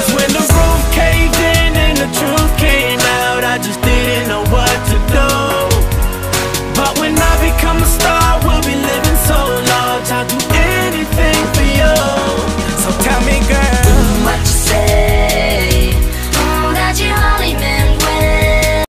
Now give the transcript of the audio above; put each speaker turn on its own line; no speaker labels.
Cause when